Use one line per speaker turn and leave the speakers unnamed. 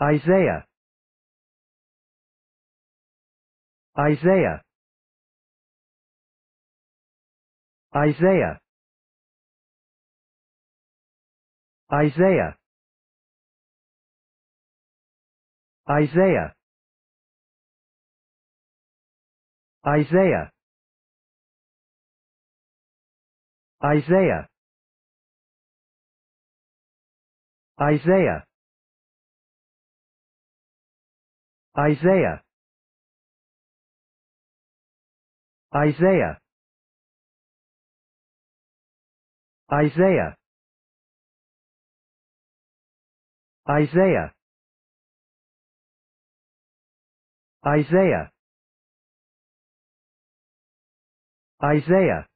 Isaiah. Isaiah. Isaiah. Isaiah. Isaiah. Isaiah. Isaiah. Isaiah Isaiah. Isaiah. Isaiah. Isaiah. Isaiah. Isaiah